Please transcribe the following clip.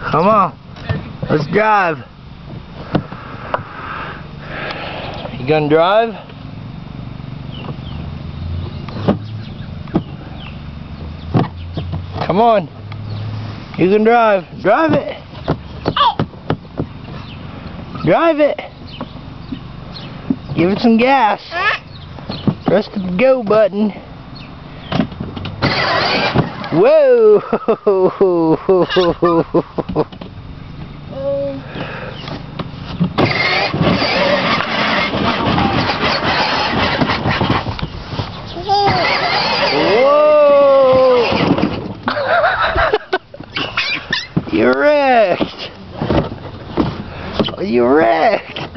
Come on. Let's drive. You gonna drive? Come on. You can drive. Drive it. Drive it. Give it some gas. Press the go button. Whoa! Whoa! you wrecked! You wrecked!